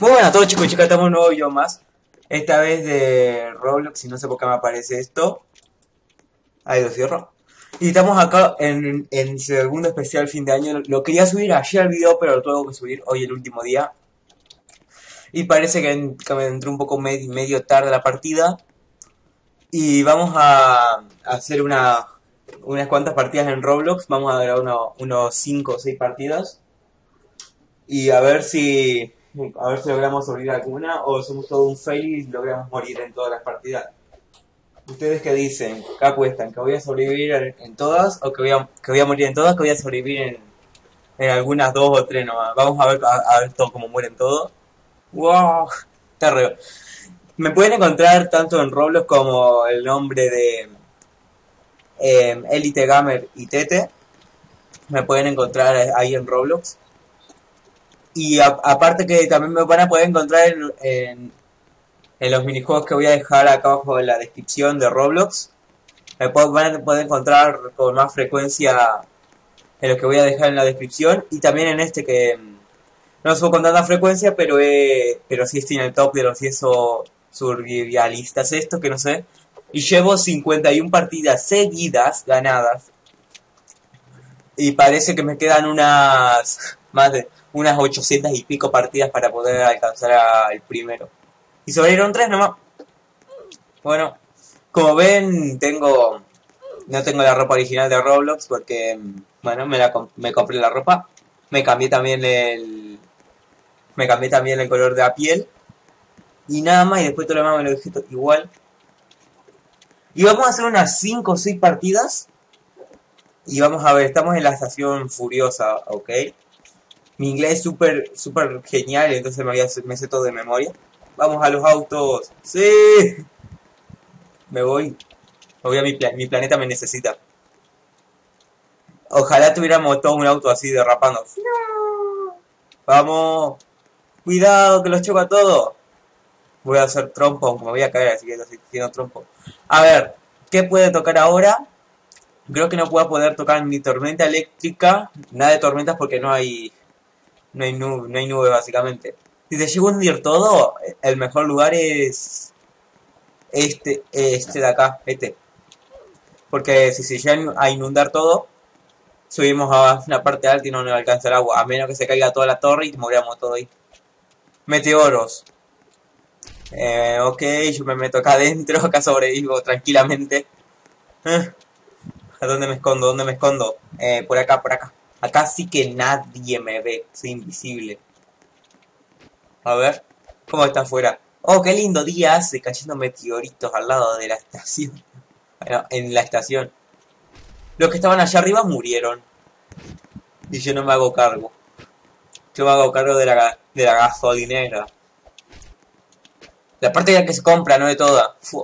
Muy buenas a todos chicos y chicas, estamos en un nuevo video más. Esta vez de Roblox y no sé por qué me aparece esto. Ahí lo cierro. Y estamos acá en, en segundo especial fin de año. Lo quería subir ayer el video, pero lo tengo que subir hoy el último día. Y parece que, me entró un poco medio tarde la partida. Y vamos a, hacer una, unas cuantas partidas en Roblox. Vamos a grabar unos 5 o 6 partidas. Y a ver si a ver si logramos sobrevivir alguna o somos todo un fail y logramos morir en todas las partidas. ¿Ustedes qué dicen? ¿Qué apuestan? ¿Que voy a sobrevivir en todas o que voy a, que voy a morir en todas? ¿Que voy a sobrevivir en, en algunas dos o tres nomás? Vamos a ver, a, ver todo cómo mueren todos. ¡Wow! Está Me pueden encontrar tanto en Roblox como el nombre de eh, Elite Gamer y Tete. Me pueden encontrar ahí en Roblox. Y aparte que también me van a poder encontrar en, en, los minijuegos que voy a dejar acá abajo en la descripción de Roblox. Me van a poder encontrar con más frecuencia en los que voy a dejar en la descripción. Y también en este que mm, no subo con tanta frecuencia, pero pero sí estoy en el top de los 10 survivalistas esto, que no sé. Y llevo 51 partidas seguidas ganadas. Y parece que me quedan unas más de unas 800 y pico partidas para poder alcanzar al primero. Y sobrevivieron tres nomás. Bueno, como ven, tengo no tengo la ropa original de Roblox porque, bueno, me, la, me compré la ropa. Me cambié también el... Me cambié también el color de la piel. Y nada más, y después todo lo demás me lo igual. Y vamos a hacer unas 5 o 6 partidas. Y vamos a ver, estamos en la estación Furiosa, ¿ok? Mi inglés es súper, súper genial, entonces me, voy a, me sé todo de memoria. Vamos a los autos. ¡Sí! Me voy. Me voy a mi, mi planeta me necesita. Ojalá tuviéramos todo un auto así derrapando. Vamos. Cuidado, que los choco a todos. Voy a hacer trompo, me voy a caer, así que estoy haciendo trompo. A ver, ¿qué puede tocar ahora? Creo que no puedo poder tocar ni tormenta eléctrica, nada de tormentas porque no hay no hay nube, no hay nube básicamente. Si se llega a hundir todo, el mejor lugar es este, este de acá, este. Porque si se llega a inundar todo, subimos a una parte alta y no nos alcanza el agua, a menos que se caiga toda la torre y todo ahí. Meteoros. Eh, ok, yo me meto acá adentro, acá sobrevivo tranquilamente. Eh, ¿A dónde me escondo? ¿Dónde me escondo? Eh, por acá, por acá. Acá sí que nadie me ve, soy invisible. A ver, ¿cómo está afuera? Oh, qué lindo día hace cayendo meteoritos al lado de la estación. Bueno, en la estación. Los que estaban allá arriba murieron. Y yo no me hago cargo. Yo me hago cargo de la, de la gasolinera. La parte ya que se compra, no de toda. Se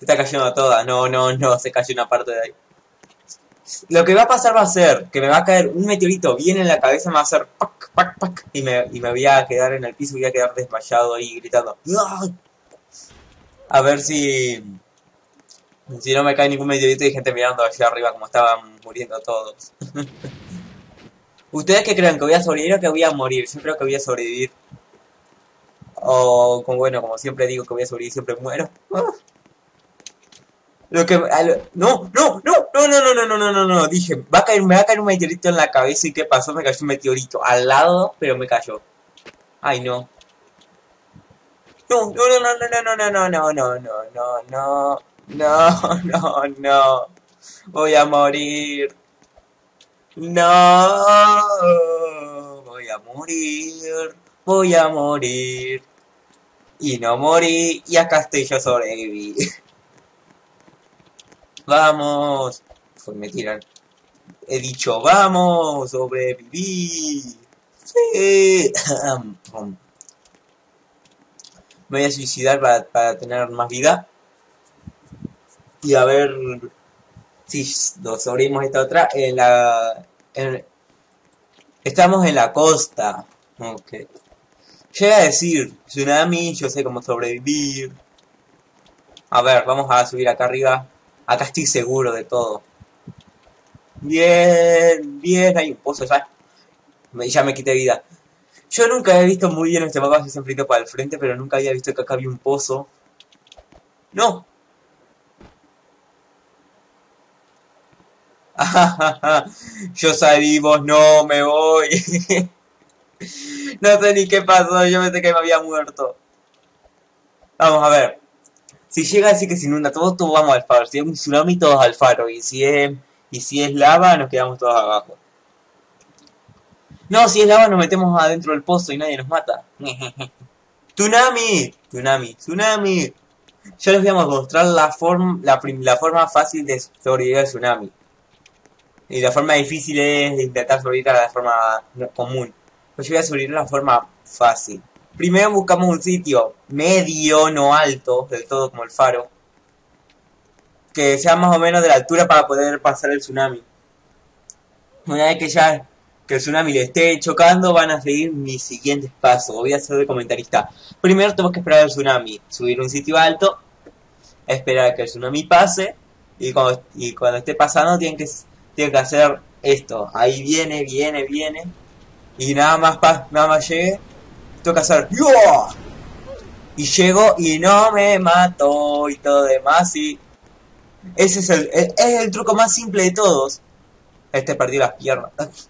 está cayendo toda. No, no, no, se cayó una parte de ahí. Lo que va a pasar va a ser que me va a caer un meteorito bien en la cabeza, me va a hacer pac, pac, pac, y me, y me voy a quedar en el piso voy a quedar desmayado ahí gritando. A ver si. Si no me cae ningún meteorito y gente mirando allá arriba como estaban muriendo todos. ¿Ustedes qué creen? ¿Que voy a sobrevivir o que voy a morir? Yo creo que voy a sobrevivir. O, como bueno, como siempre digo que voy a sobrevivir, siempre muero. Lo que, no, no, no, no, no, no, no, no, no, no, no, dije, va a caer, me va a caer un meteorito en la cabeza y qué pasó, me cayó un meteorito al lado, pero me cayó. Ay, no. No, no, no, no, no, no, no, no, no, no, no, no, no, no, no, voy a morir. No, voy a morir, voy a morir. Y no morí, y acá estoy yo sobreviví. Vamos. Me tiran. He dicho, vamos, sobreviví. Sí. me voy a suicidar para, tener más vida. Y a ver si nos sobrevivimos esta otra. En la. estamos en la costa. Ok. Llega a decir, tsunami, yo sé cómo sobrevivir. A ver, vamos a subir acá arriba. Acá estoy seguro de todo. Bien, bien, hay un pozo ya. Ya me quité vida. Yo nunca había visto muy bien este mapa, se enfrentó para el frente, pero nunca había visto que acá había un pozo. ¡No! Yo salí, vos no, me voy. no sé ni qué pasó, yo pensé que me había muerto. Vamos a ver. Si llega así que se inunda todo, todos vamos al faro. Si es un tsunami, todos al faro. Y si es, y si es lava, nos quedamos todos abajo. No, si es lava, nos metemos adentro del pozo y nadie nos mata. ¡Tsunami! ¡Tsunami! ¡Tsunami! Yo les voy a mostrar la, forma la, la forma fácil de sobrevivir al tsunami. Y la forma difícil es intentar sobrevivir a la forma común. Pues yo voy a sobrevivir a la forma fácil. Primero buscamos un sitio medio, no alto, del todo como el faro. Que sea más o menos de la altura para poder pasar el tsunami. Una vez que ya que el tsunami le esté chocando, van a seguir mis siguientes pasos. Voy a ser de comentarista. Primero tenemos que esperar al tsunami. Subir un sitio alto. Esperar a que el tsunami pase. Y cuando, y cuando esté pasando tienen que tiene que hacer esto. Ahí viene, viene, viene. Y nada más, nada más llegue, que hacer ¡Yo! Y llego y no me mato y todo demás. Ese es el, es el truco más simple de todos. Este perdió las piernas.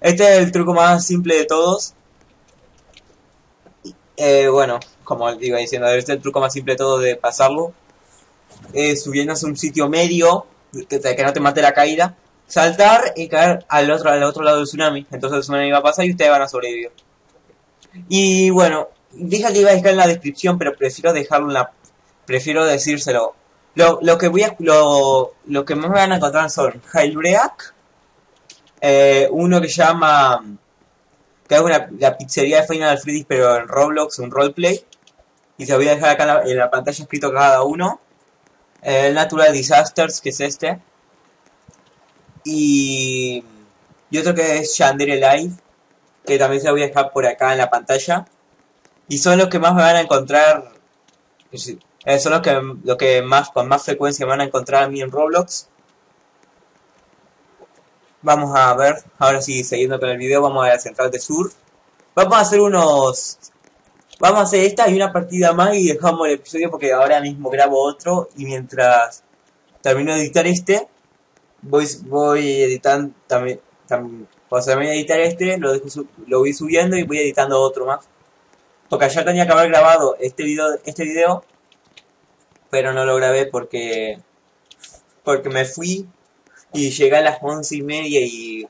Este es el truco más simple de todos. Eh, bueno, como iba diciendo, este es el truco más simple de todos de pasarlo. Eh, subiéndose a un sitio medio que, no te mate la caída, saltar y caer al otro, al otro lado del tsunami. Entonces el tsunami va a pasar y ustedes van a sobrevivir. Y bueno, dije que iba a dejar en la descripción, pero prefiero dejarlo en la... Prefiero decírselo. Lo, lo que voy a... Lo, lo que más me van a encontrar son Jailbreak, eh, uno que llama... Que es una, la pizzería de Final Freddy, pero en Roblox, un roleplay. Y se voy a dejar acá en la, en la pantalla escrito cada uno el Natural Disasters, que es este. Y, y otro que es Chandere Live, que también se lo voy a dejar por acá en la pantalla. Y son los que más me van a encontrar, son los que, lo que más, con más frecuencia van a encontrar a mí en Roblox. Vamos a ver, ahora sí, siguiendo con el video, vamos a la central de sur. Vamos a hacer unos Vamos a hacer esta y una partida más y dejamos el episodio porque ahora mismo grabo otro y mientras termino de editar este, voy, voy editando también, también cuando se a editar este, lo, lo voy subiendo y voy editando otro más. Porque ayer tenía que haber grabado este video, este video, pero no lo grabé porque, porque me fui y llegué a las once y media y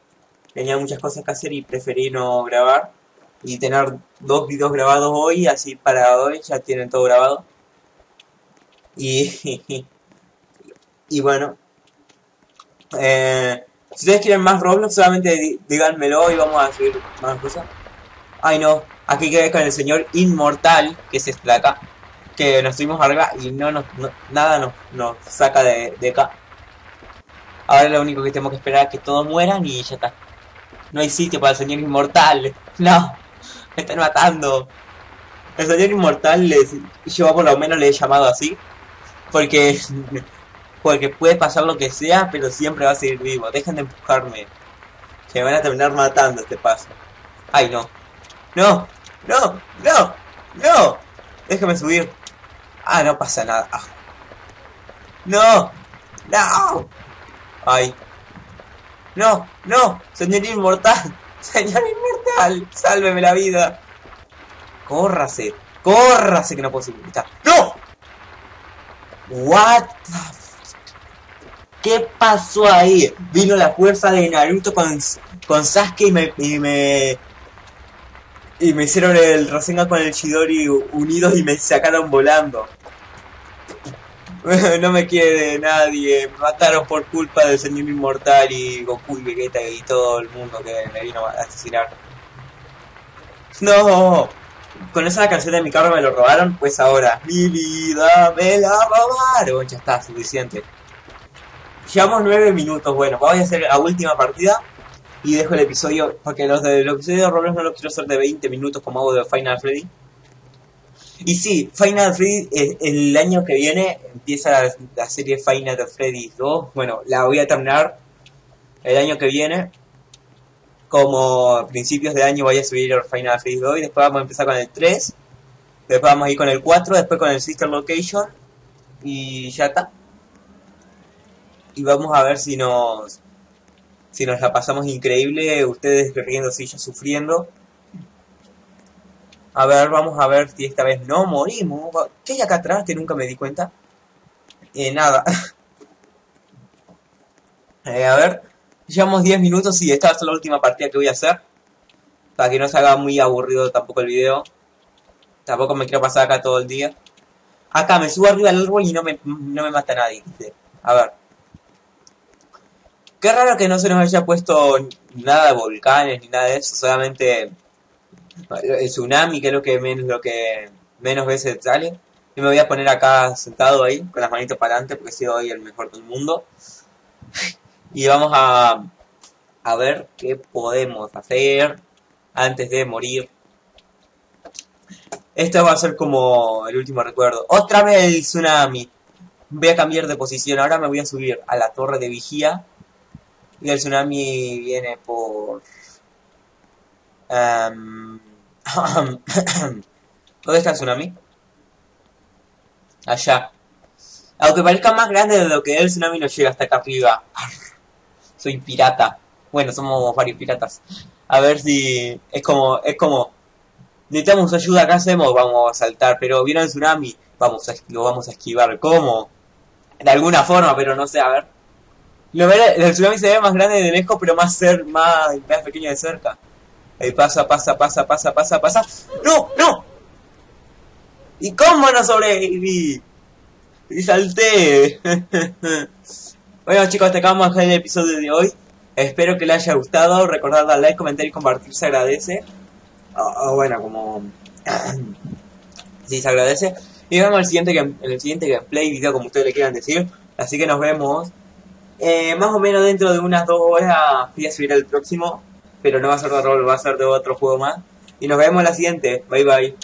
tenía muchas cosas que hacer y preferí no grabar y tener dos videos grabados hoy, así para hoy ya tienen todo grabado. Y, y bueno, eh, si ustedes quieren más Roblox, solamente díganmelo y vamos a subir más cosas. Ay no, aquí quedé con el señor Inmortal, que es esta acá, que nos tuvimos arriba y no nos, nada nos, nos saca de, de acá. Ahora lo único que tenemos que esperar es que todos mueran y ya está. No hay sitio para el señor Inmortal. No. Me están matando. El señor inmortal, les, yo por lo menos le he llamado así. Porque, porque puede pasar lo que sea, pero siempre va a seguir vivo. Dejen de empujarme. Que me van a terminar matando este paso. Ay, no. No, no, no, no. Déjame subir. Ah, no pasa nada. Ah. No, no. Ay. No, no, señor inmortal. Señor inmortal, sálveme la vida. Córrase, córrase que no puedo subir. ¡No! What the ¿Qué pasó ahí? Vino la fuerza de Naruto con, con Sasuke y me, y me, y me hicieron el Rasengan con el Chidori unidos y me sacaron volando. no me quiere nadie, me mataron por culpa del señor inmortal y Goku y Vegeta y todo el mundo que me vino a asesinar. No, con esa canción de mi carro me lo robaron, pues ahora mi vida me la robaron, ya está, suficiente. Llevamos nueve minutos, bueno, voy a hacer la última partida y dejo el episodio, porque los de los episodios de Roblox no los quiero hacer de 20 minutos como hago de Final Freddy. Y sí, Final Freddy eh, el año que viene empieza la, serie Final Freddy 2. Bueno, la voy a terminar el año que viene. como a principios de año voy a subir el Final Fantasy 2 y después vamos a empezar con el 3. Después vamos a ir con el 4, después con el Sister Location y ya está. Y vamos a ver si nos si nos la pasamos increíble, ustedes riéndose y yo sufriendo. A ver, vamos a ver si esta vez no morimos. ¿Qué hay acá atrás que nunca me di cuenta? Eh, nada. Eh, a ver, llevamos 10 minutos y esta va a ser la última partida que voy a hacer. Para que no se haga muy aburrido tampoco el video. Tampoco me quiero pasar acá todo el día. Acá me subo arriba del árbol y no me, no me mata nadie. A ver. Qué raro que no se nos haya puesto nada de volcanes ni nada de eso. Solamente el tsunami, que es lo que menos, lo que menos veces sale. Y me voy a poner acá sentado ahí, con las manitos para adelante, porque soy hoy el mejor del mundo. y vamos a, a ver qué podemos hacer antes de morir. Esto va a ser como el último recuerdo. Otra vez el tsunami. Voy a cambiar de posición. Ahora me voy a subir a la torre de vigía. Y el tsunami viene por... Um... ¿Dónde está el tsunami? Allá. Aunque parezca más grande de lo que el tsunami no llega hasta acá arriba. Soy pirata. Bueno, somos varios piratas. A ver si... Es como... Es como... Necesitamos ayuda, ¿qué hacemos? Vamos a saltar. Pero viene el tsunami. Vamos a, lo vamos a esquivar. ¿Cómo? De alguna forma, pero no sé, a ver. Lo el tsunami se ve más grande de lejos, pero más ser, más, más pequeño de cerca. Ahí pasa, pasa, pasa, pasa, pasa, pasa. ¡No! ¡No! ¿Y cómo no sobreviví? Y salté. bueno chicos, hasta acá vamos a el episodio de hoy. Espero que les haya gustado. Recordad dar like, comentar y compartir, se agradece. O, bueno, como... sí, se agradece. Y nos vemos el siguiente, en el siguiente gameplay, video, como ustedes le quieran decir. Así que nos vemos. Eh, más o menos dentro de unas dos horas voy a subir el próximo. Pero no va a ser de rol, va a ser de otro juego más. Y nos vemos en la siguiente. Bye bye.